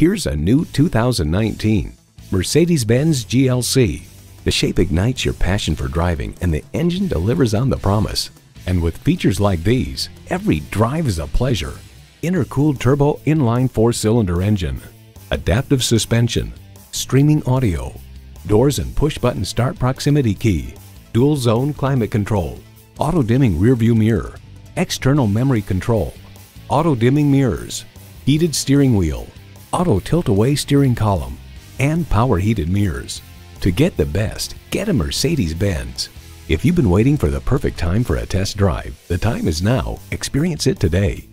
Here's a new 2019 Mercedes-Benz GLC. The shape ignites your passion for driving and the engine delivers on the promise. And with features like these, every drive is a pleasure. Intercooled turbo inline four-cylinder engine, adaptive suspension, streaming audio, doors and push-button start proximity key, dual zone climate control, auto dimming rearview mirror, external memory control, auto dimming mirrors, heated steering wheel, auto tilt away steering column, and power heated mirrors. To get the best, get a Mercedes-Benz. If you've been waiting for the perfect time for a test drive, the time is now. Experience it today.